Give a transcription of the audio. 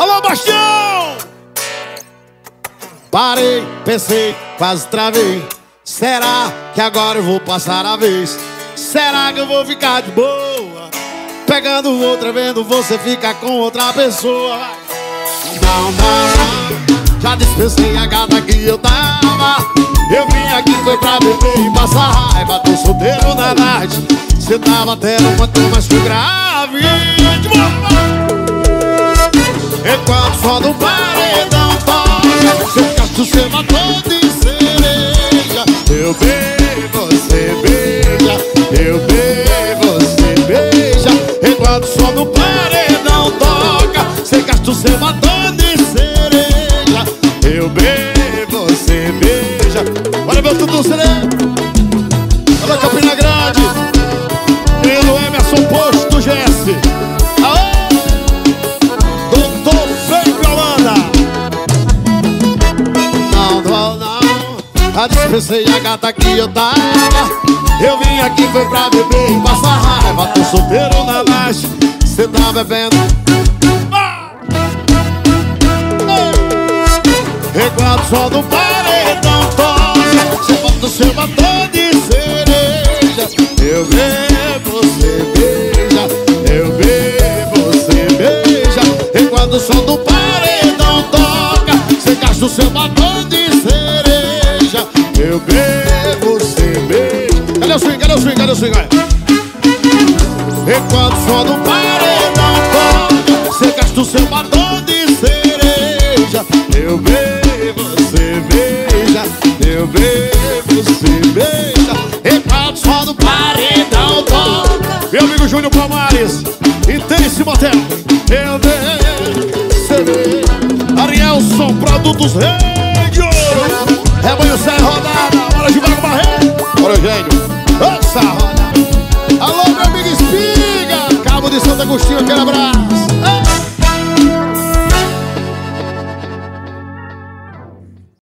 Alô, Bastião! Parei, pensei, quase travei. Será que agora eu vou passar a vez? Será que eu vou ficar de boa? Pegando outra, vendo você ficar com outra pessoa. Não, não, não. Já dispensei a gata que eu tava. Eu vim aqui foi pra beber e passar raiva. Tô solteiro na night. Cê tava tendo uma mas fui grave. Enquanto o som do paredão toca, seu casto cê matou de cereja. Eu bebo, você beija. Eu bebo, você beija. Enquanto o som do paredão toca, sem gasto cê matou de cereja. Eu bebo, você beija. Olha meu tudo sereno. Já dispensei a gata que eu tava. Eu vim aqui foi pra beber e passar raiva. Tô solteiro na laje. Cê tá bebendo. Ah! Enquanto o som do paredão toca, cê bota o seu batom de cereja. Eu bebo, você beija. Eu bebo, você beija. Enquanto o som do paredão toca, cê gasta o seu batom. Eu bebo, você beija. Cadê o swing? Cadê o swing? Cadê o swing? Olha. Enquanto o som do paredão toca, cê gasta o seu batom de cereja. Eu bebo, você beija. Eu bebo, você beija. Enquanto o som do paredão toca. Meu amigo Júnior Palmares, Intense Motel. Eu bebo, você beija. Arielson, Produtos Rei de. Rebanho Serra Rodada, hora de Braga Barreiro. Bora, gênio.